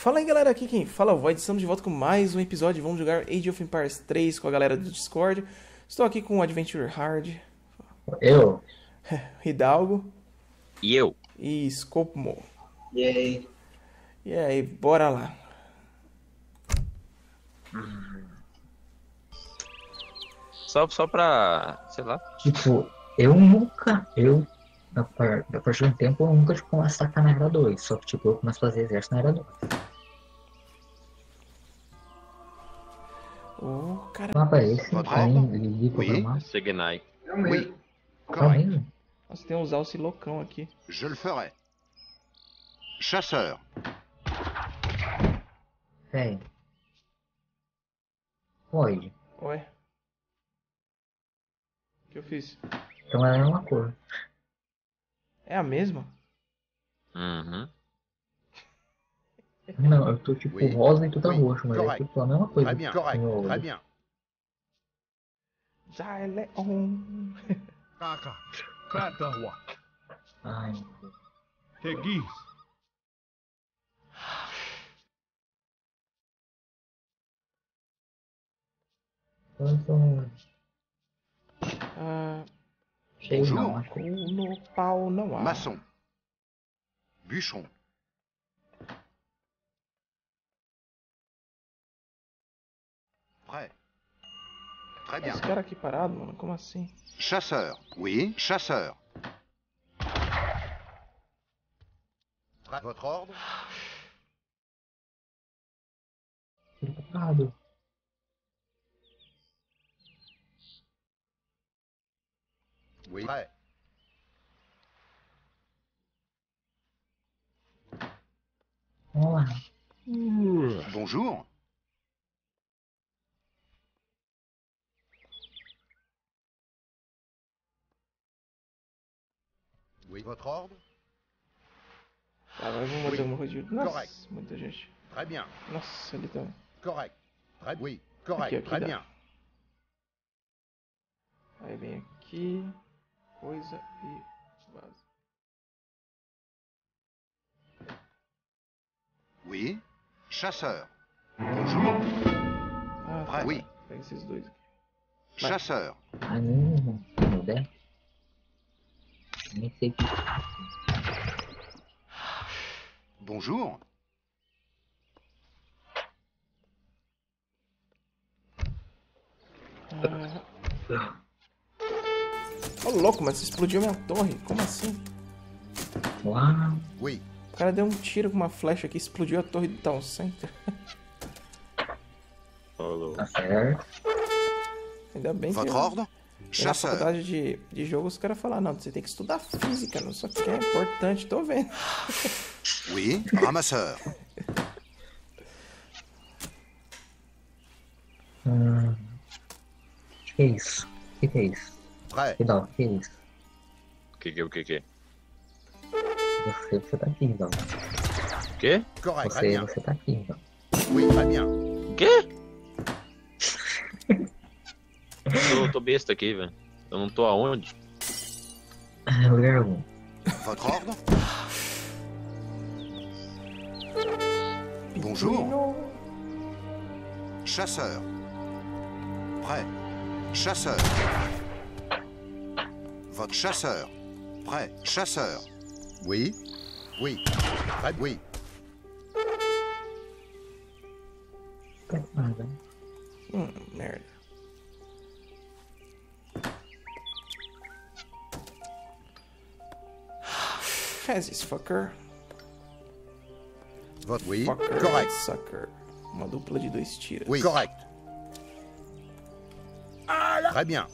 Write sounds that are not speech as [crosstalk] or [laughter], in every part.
Fala aí galera, aqui quem fala é o Void, estamos de volta com mais um episódio. Vamos jogar Age of Empires 3 com a galera do Discord. Estou aqui com o Adventure Hard, Eu? [laughs] Hidalgo E eu? e Scopmo. E aí? E aí, bora lá. Só, só pra. sei lá. Tipo, eu nunca, eu, a partir de um tempo, eu nunca tipo, começo a atacar na era 2. Só que, tipo, eu começo a fazer exército na era 2. Cara, aparece, Votre aí ordre? ligo pra Oui. mapa. Nós temos usar esse loucão aqui. Je le ferai. Chasseur. Véi. Pode. Ué. O que eu fiz? Então é uma cor. É a mesma? Uhum. Não, eu tô tipo Oui. rosa e tu tá Oui. roxo, mas é Correct. tipo a mesma coisa. Très bien. no meu dài lẽ ông. Kakak, Katawa, Ai? Tegis Ah, Bonjour, maçon, bûchon. Prêt. Très bien. Esse cara aqui parado, mano, como assim? Chasseur. Oui, chasseur. Votre ordre? Parado. Oui. Prêt. Bonjour. Oui. Votre ordre vai, vamos fazer Oui. de... Nossa, Correct. Très bien. Nossa, ele tá... Correct. Très oui. Correct. Ok, ok, Très bien. Aí vem aqui, coisa e base. Oui. Chasseur. Bonjour. Ah, tá. Oui. Pega esses dois aqui. Chasseur. Ah, não. Meu Deus. O que. Bonjour. Ô louco, mas você explodiu minha torre. Como assim? Uau. O cara deu um tiro com uma flecha aqui e explodiu a torre do Town Center. Tá certo. Ainda bem que Votre ordre que na faculdade de, de jogo os caras falam, não, você tem que estudar física, não só que é importante, tô vendo. [laughs] Oui. Ramasseur. Hum. O que é isso? O que, que é isso? Prêt. Vidal, o que é isso? O que que, o que que? Você, você tá aqui, Vidal. O quê? Você, você tá aqui, Vidal. Oui, très bien. O quê? Tô, tô besta aqui, velho. Eu não tô aonde? Ah, Lugar algum. Votre ordre Bonjour. Chasseur. Prêt. Chasseur. Votre chasseur. Prêt. Chasseur. Oui. Oui. Prêt. Oui. Hum, merda. Fezes, fucker. Votre oui. Fucker, Correct. sucker. Uma dupla de dois tiros. Oui. Correct. Très bien.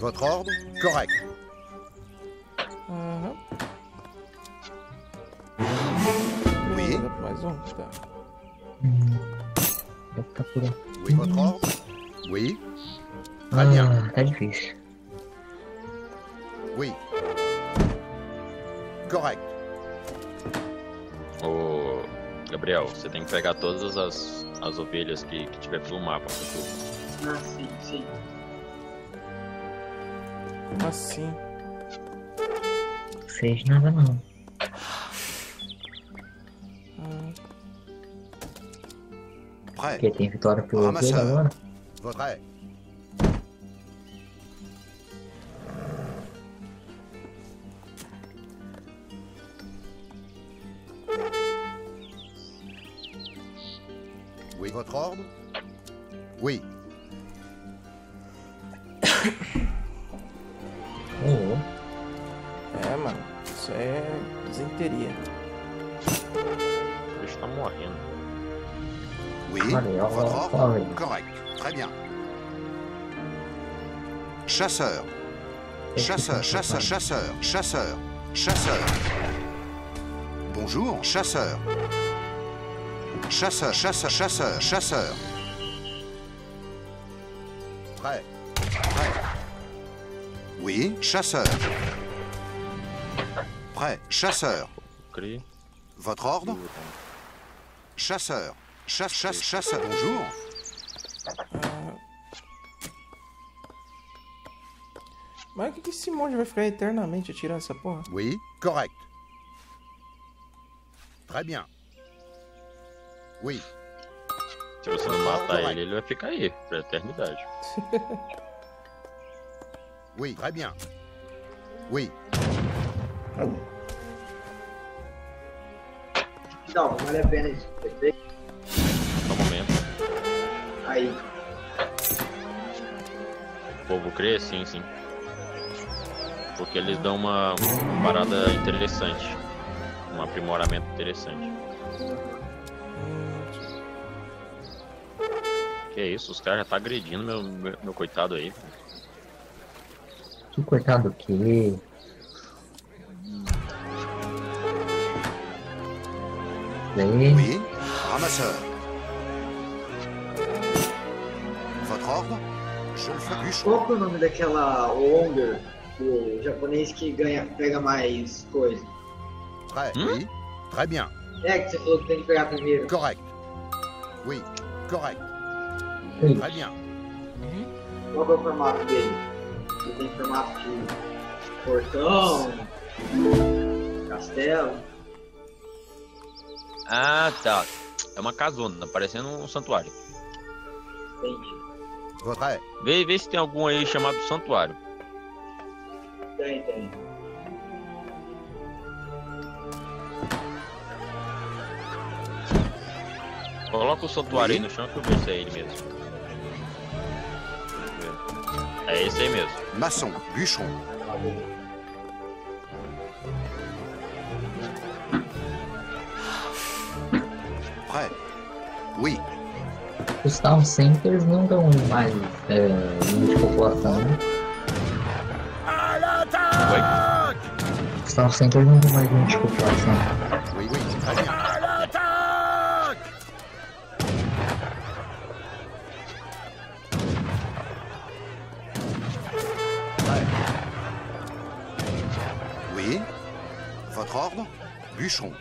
Votre ordre? Correct. Por aí. Oui. Votre ordre Oui. Très bien. Ah, tá difícil. Oui. Correct. Ô, Gabriel, você tem que pegar todas as, as ovelhas que, que tiver pelo mapa. pra tu. Ah, sim, sim. Como assim? Fez nada não. Prêt. Porque tem vitória pelo Ramasseur. ovelha agora. Votre. Oui. Votre ordre Oui. Oh, é, mano. Isso é desinteria. O bicho tá morrendo. Oui. Allez, Votre ordre Oui. Correct. Très bien. Chasseur. Chasseur, chasseur, chasseur, chasseur, chasseur. Bonjour, chasseur. Chasseur, chasseur, chasseur, chasseur. Prêt. Prêt. Oui, chasseur. Prêt, chasseur. Votre ordre Chasseur. Chasse, chasse, chasseur. Bonjour. Mas o que, que esse monge vai ficar eternamente atirando essa porra? Oui, correct. Très bien. Oui, Se você não matar ele, ele vai ficar aí pra eternidade. oui, très bien. Oui, Não, vale a pena isso. Aí. O povo crê, sim, sim. Porque eles dão uma, uma parada interessante. Um aprimoramento interessante. Que isso, os caras já tá agredindo meu, meu, meu coitado aí. que coitado do quê? Vem. oui. Ramasseur. Votre ordre Qual que é o nome daquela Wonder do japonês que ganha, pega mais coisa? Prêt, Hmm oui. Très bien. É que você falou que tem que pegar primeiro. Correct. Oui, correct. Ei, Très bien. Qual que é o formato dele? Ele tem formato de portão, castelo. Ah, tá. É uma casona, parecendo um santuário. Entendi. Aide. Vê, vê se tem algum aí chamado santuário. Tem, tem. Coloca o santuário aí no chão que eu ver se é ele mesmo. É esse aí mesmo. Maçon, bûcheron. Os town centers não dão mais é, de população, né? Os town centers oui. Votre ordre? Bûcheron.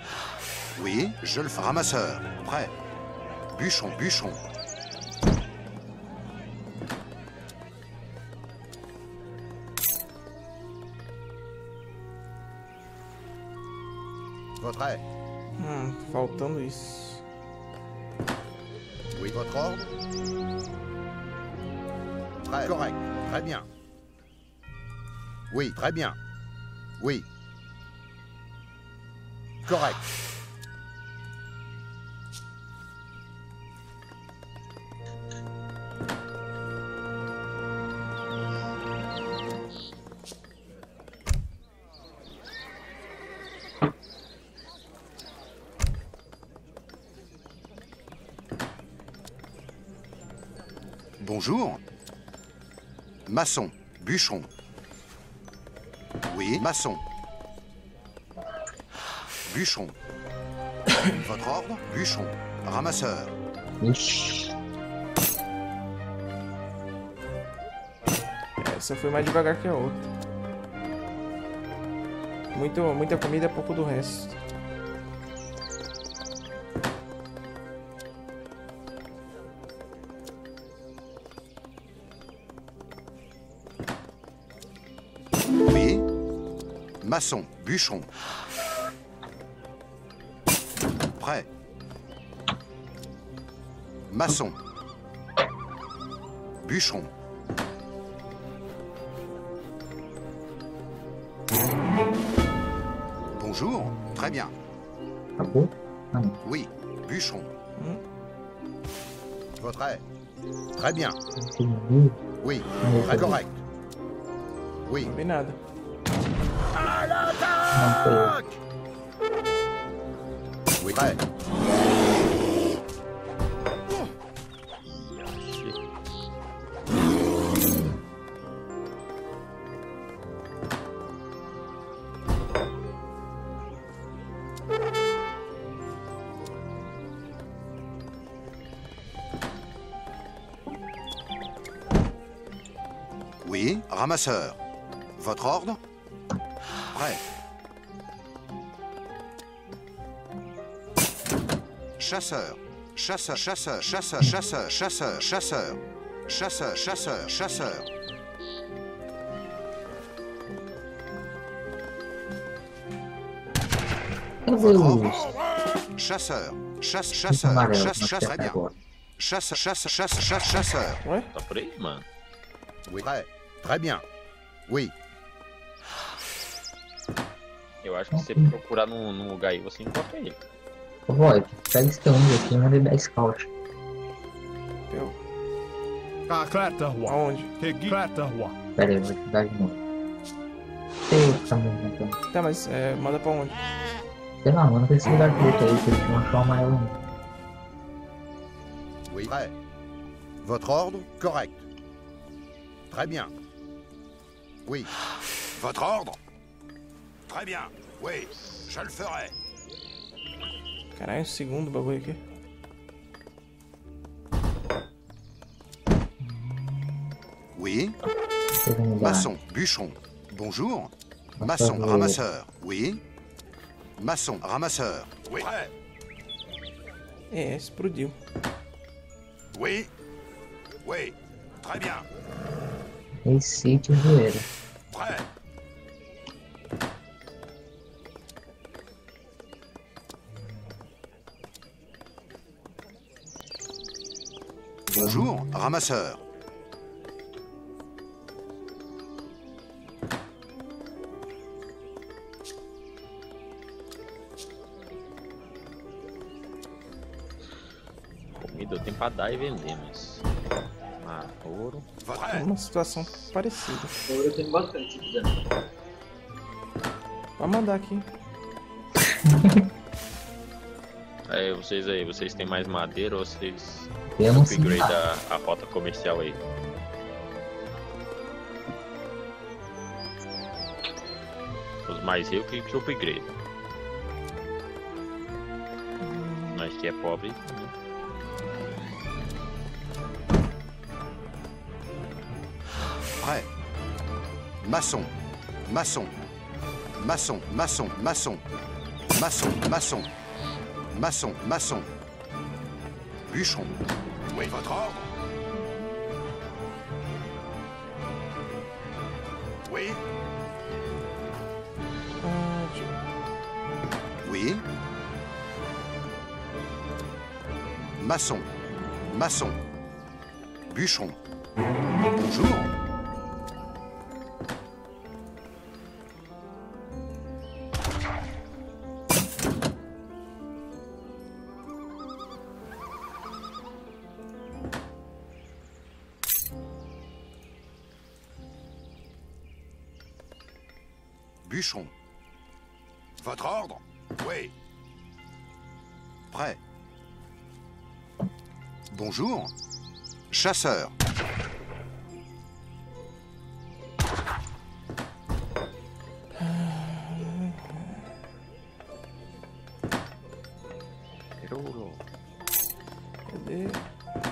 Oui, je le fais. Ramasseur. Prêt. Bûcheron, bûcheron. Votre aide. Hum, faltando isso. Oui, votre ordre Prêt. Correct. Très bien. Oui, très bien. Oui. Correct. Bonjour. Maçon, bûcheron. Oui, maçon. Bûcheron. [coughs] Votre ordre Bûcheron. Ramasseur. Essa foi mais devagar que a outra. Muito, muita comida, pouco do resto. Maçon, bûcheron. Prêt. Maçon. Bûcheron. Bonjour, très bien. Ah, não. Oui, bûcheron. Votre aide. Très bien. Entendi. Oui, très correct. Oui. Oui, ramasseur. Votre ordre? Prêt. Chasseur. Chasseur, chasseur, chasseur, chasseur, chasseur, chasseur. Chasseur, chasseur, chasseur. Chasseur. Chasse, chasseur, chasse, chasse, très bien. Chasse, chasse, chasse, chasse, chasseur. Tá por aí, mano. Oui. Prêt. Très bien. Oui. Eu acho que se você procurar num, num lugar aí, você encontra ele. Ô, Void, pega esse teu aqui e manda ele dar scout. Eu. Kaklatahwa. Aonde? Tegi. Klatahwa. Pera aí, eu vou te dar de novo. Sei que tá. Tá, mas é, manda pra onde? Sei lá, manda pra esse lugar preto aí que ele não achou o amarelo ainda. Oui. Prêt. Votre ordre Correct. Très bien. Oui. Votre ordre Très bien. Oui, je le ferai. Caralho, um segundo o bagulho aqui. Oui. Maçon, bûcheron. Bonjour. Maçon, euh, ramasseur. Oui. Maçon, ramasseur. Oui. Prêt. É, explodiu. Oui. Oui. Très bien. Esse sítio zoeira. Prêt. Bonjour, ramasseur. Comida eu tenho pra dar e vender, mas. Ah, ouro. É uma situação parecida. Ouro eu tenho bastante, se quiser. Vai mandar aqui. [laughs] Aí, vocês aí, vocês têm mais madeira ou vocês Temos sim. upgrade a, a rota comercial aí? Os mais ricos que, que upgrade. Nós que é pobre. né? Prêt. Maçon. Maçon. Maçon, maçon, maçon. Maçon, maçon. Maçon, maçon. Bûcheron. Oui, votre ordre? Oui, oui. Maçon. Maçon. Bûcheron. Bonjour. Bûcheron. Votre ordre? Oui. Prêt. Bonjour. Chasseur.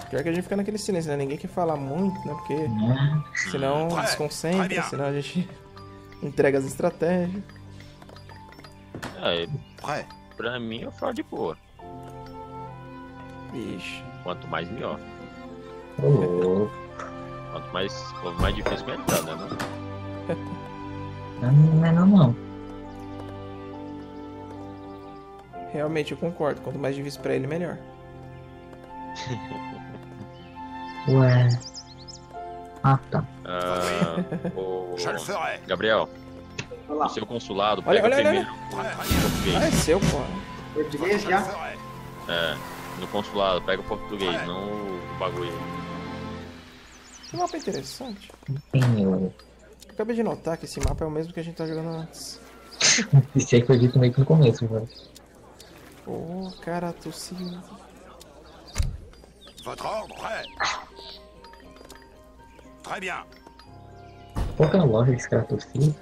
Pior que a gente fica naquele silêncio, né? Ninguém quer falar muito, né? Porque Né? senão desconcentra, senão a gente entrega as estratégias. É, Ué. pra mim eu falo de boa. Ixi. Quanto mais melhor. Uhum. Quanto mais, mais difícil melhor, né? Não, [laughs] não é não, não. Realmente eu concordo, quanto mais difícil pra ele, melhor. Ué. Ah, tá. Ah, [laughs] o... Gabriel. Olha lá, o seu consulado, Olha, pega olha, olha, primeiro o Ah, português. é seu, pô. português já? É, no consulado, pega o português, não o bagulho. Que mapa interessante. Tem o. Acabei de notar que esse mapa é o mesmo que a gente tá jogando antes. [laughs] Isso aí foi dito meio que no começo, velho. Ô, cara, tossindo. Votre ordre Prêt. Très bien. Qual que é a loja desse cara tossindo?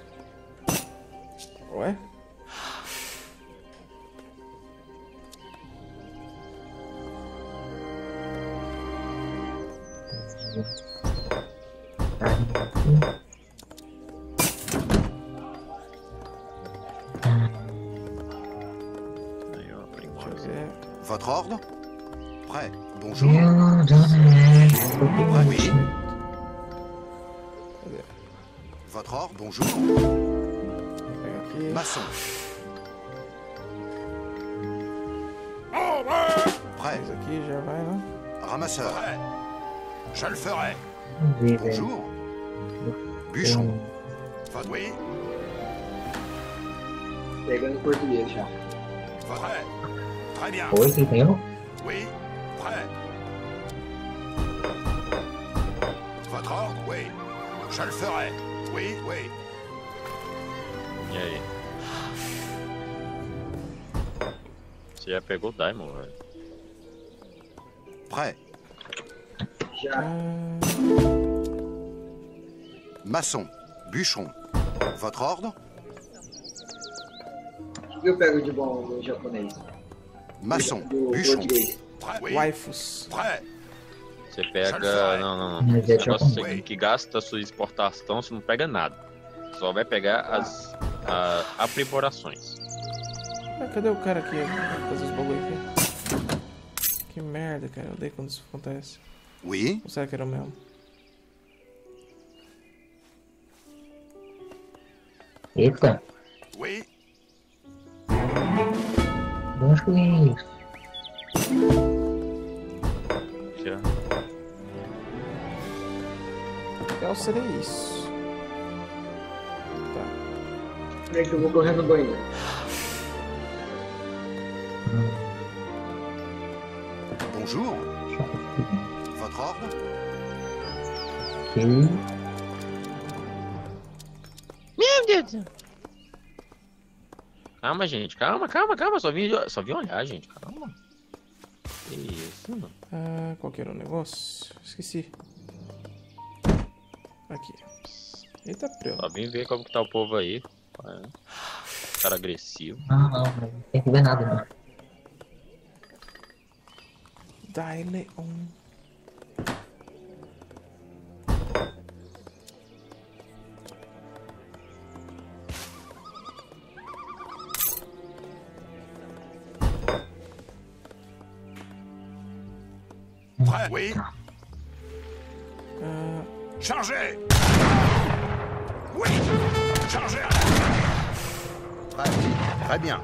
Ouais. Votre ordre Prêt. Bonjour. Oui. Votre ordre, bonjour. Masson. Prêt. qui j'avais là? Ramasseur. Prêt. Je le ferai. Bonjour. Bûchon. Vaudouille. Prêt. Très bien. Oui, c'est bien. Oui. Prêt. Votre ordre Oui. Je le ferai. Oui, oui. Yeah. Você já pegou o Daimon, velho. Prêt. Já. Maçon. Bûcheron. Votre ordre O que eu pego de bom no japonês? Maçon. Do Bûcheron. Prêt. Waifus. Prêt. Você pega. Não, não, não. Mas é negócio japonês. que- gasta a sua exportação, você não pega nada. Só vai pegar as a- aprimorações. Ah, cadê o cara aqui? Vai fazer os bagulho aqui. Que merda, cara. Eu odeio quando isso acontece. Oui. Ou será que era o mesmo? Eita, Oui. é isso? Já. Qual seria isso? Tá. Peraí que eu vou correndo no banheiro. Meu Deus do céu. Calma, gente. Calma, calma, calma. Só vim, só vim olhar, gente. Calma. Que isso, mano. Ah, qual que era o negócio? Esqueci. Aqui. Eita, preu. Só vim ver como que tá o povo aí. Cara agressivo. Não, não, não tem que ver nada, não. Daileon. Prêt. Oui. Ah, Chargez Oui Chargez Prêt. Très bien.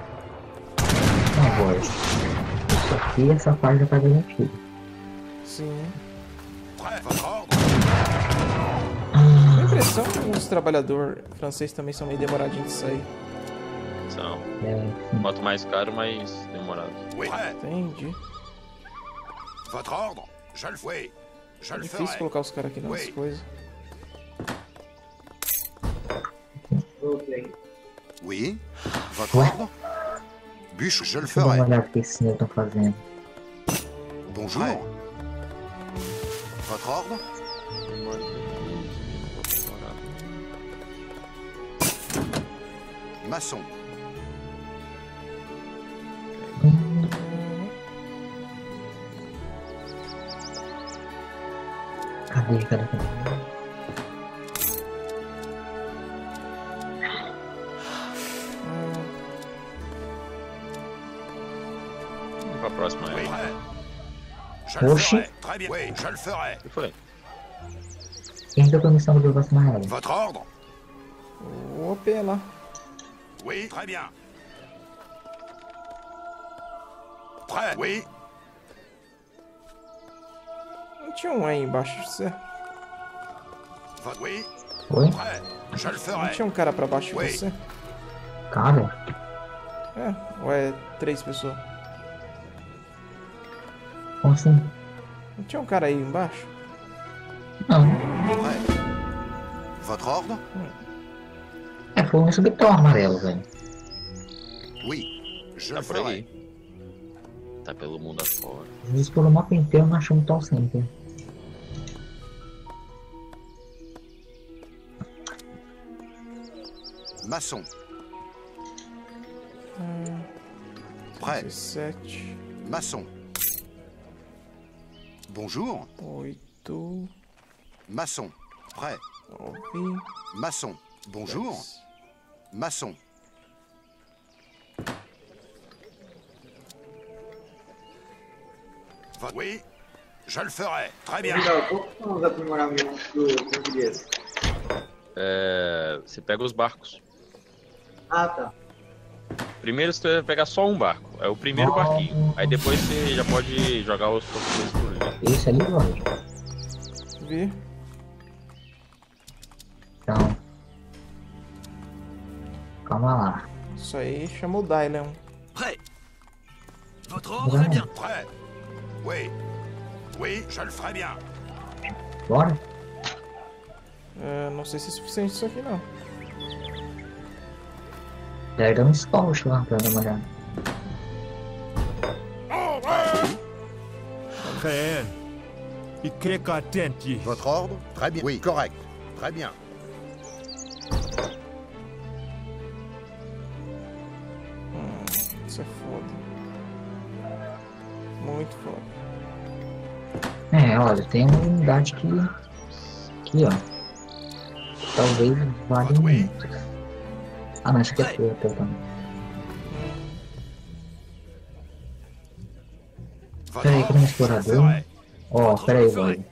Agora. Isso aqui, essa parte já tá garantida. sim. A impressão que os trabalhadores franceses também são meio demoradinhos de sair. São. É, Quanto mais caro, mais demorado. Entendi. Votre ordre Je le fais. Le ferai. Colocar oui. votre ordre Bûche, je le ferai. Bonjour. Votre ordre Maçon, Désolé. Вопрос. Je le ferai. Oui, je le ferai. Il votre ordre? OP là. Oui, très bien. Prêt? Oui. Tinha um aí embaixo de você? Oi? Não tinha um cara pra baixo de você? Cara, É, ou é três pessoas? como assim? Não tinha um cara aí embaixo? Não. Votre ordre É, foi um instrutor amarelo, velho. Oui. Je Tá por aí. Tá pelo mundo afora. Às vezes pelo mapa inteiro não achamos tão simples. maçon. Euh, Prêt. Sec. Maçon. Bonjour. Oito. Maçon. Prêt. Oito. Maçon. Bonjour. Yes. Maçon. Oui, je le ferai. Très bien. Euh, c'est Pega os barcos. Ah, tá. Primeiro você vai pegar só um barco. É o primeiro barquinho. Aí depois você já pode jogar os portugueses por ali. Esse ali, lógico. Vi. Então. Calma lá. Isso aí chamou o Dylan. Prêt Votre ordre est bien. Prêt Oui. Oui, je le ferai bien. Bora? É, não sei se é suficiente isso aqui não. Dar um scout lá pra dar uma olhada. Geen. Ik kijk attent Votre ordre Très bien. Oui, correct. Très bien. Isso é foda. Muito foda. É, olha, tem uma unidade que. Aqui, ó. Talvez valha muito. Ah, não, isso aqui é feio, perdão. Votre Peraí, que Je le explorador. Ó, peraí, velho.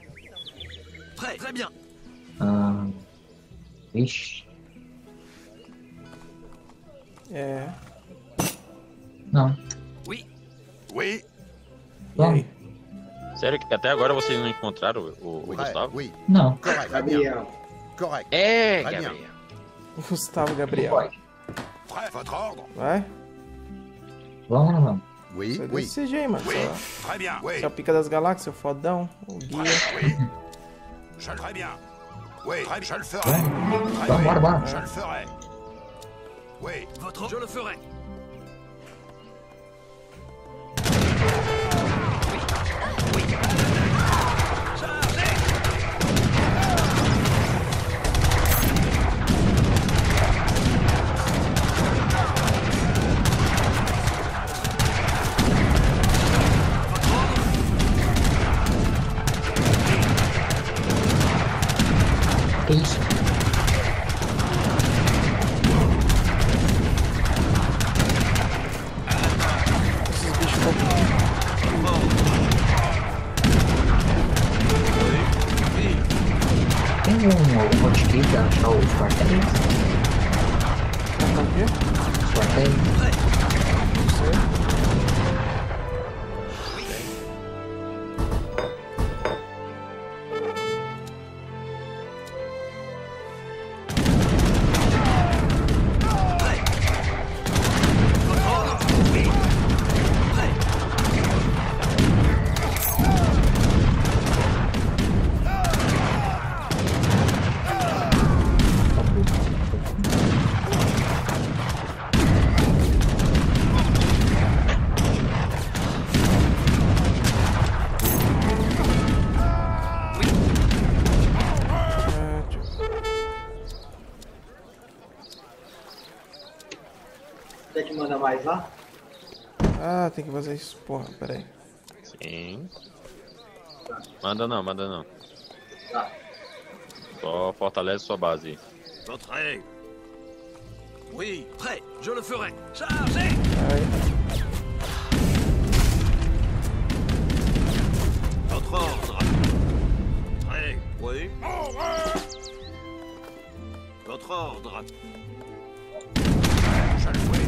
Prêt Très bien. Ah. Vixe. É. Não. Oui. Oui. E aí? Sério que até agora vocês não encontraram o, o Gustavo? Não. Bien. Gabriel. É, Gabriel. Gustavo Gabriel. Vai? Vamos vamos? Oui, Você oui. decide aí, mano. Você Très. Oui. é o pica das galáxias, o fodão, o guia. Je le ferai bien. Oui, très- je le ferai. Très bora, bora. Je le ferai. Oui. Votre Je le ferai. vinho, o Botiquita, ou os quartéis. Os quartéis? Não sei. Mais lá? Ah, tem que fazer isso. Porra, peraí. Sim. Manda não, manda não. Tá. Só fortalece sua base règle. Oui. Prêt Je le ferai. Chargez Aí. Votre ordre. Prêt Oui. Votre ordre. Je le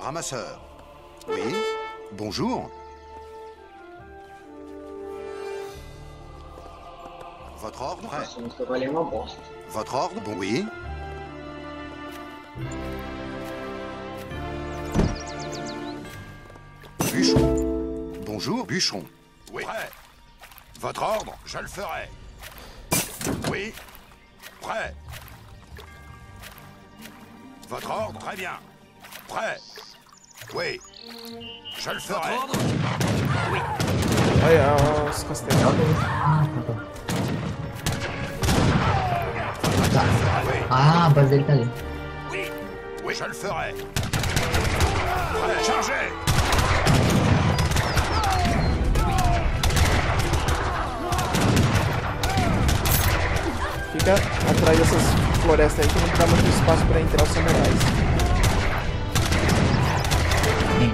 Ramasseur. Oui. Bonjour. Votre ordre Prêt. Votre ordre Bon, oui. Bûcheron. Bonjour, bûcheron. Oui. Prêt. Votre ordre Je le ferai. Oui. Prêt. Votre ordre Très bien. Prêt. Oui. Je le Votre ferai. ordre Olha os castelos. Ah, tá bom. Ah, a base dele tá ali. Oui. Oui, je le ferai. Chargez. Fica atrás dessas florestas aí que não dá muito espaço pra entrar os samurais.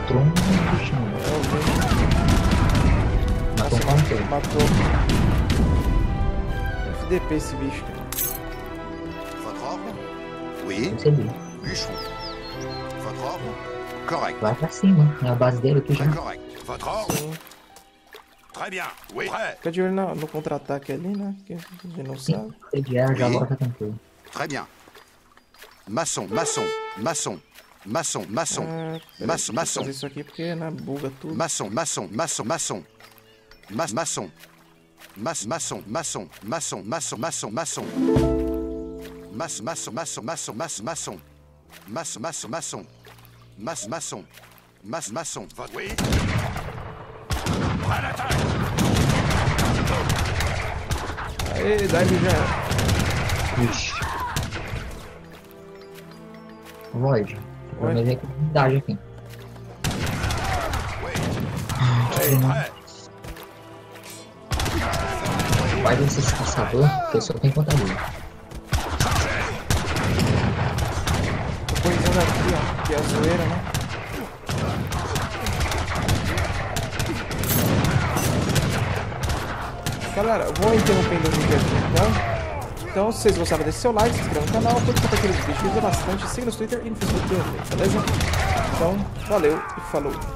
Um. É, eu vi. Matou um ponteiro. Matou. FDP esse bicho. cara. Oui. Votre ordre Correct. Vai pra cima. É a base dele aqui já. Très correct. Votre ordre. Très bien. Oui. Fica de olho no, no contra-ataque ali, né? Que a gente não sabe. Se já Oui. volta tranquilo. Très bien. Maçon, maçon, maçon, maçon, maçon, ah, maçon, maçon. Fazer isso aqui porque na buga tudo. Maçon, maçon, maçom, maçom. Mas, maçom. Mas, maçom, maçom, maçom, maçom, maçom, maçom. Mas, maçom, maçom, maçom, mas, maçom. Mas, maçom, maçom. Mas, maçom. Mas, maçom. Oui. Aê, dá-me já. Ixi. Vai, já. Vou Oi. ver com unidade aqui. Vai desses caçador, que eu só tenho dele. tô coisando aqui, ó. Que é a zoeira, né? Galera, vou interrompendo o vídeo aqui então. Então, se vocês gostaram, deixe seu like, se inscreva no canal, curta os vídeos, ajuda bastante, siga no Twitter e no Facebook, beleza? Então, valeu e falou!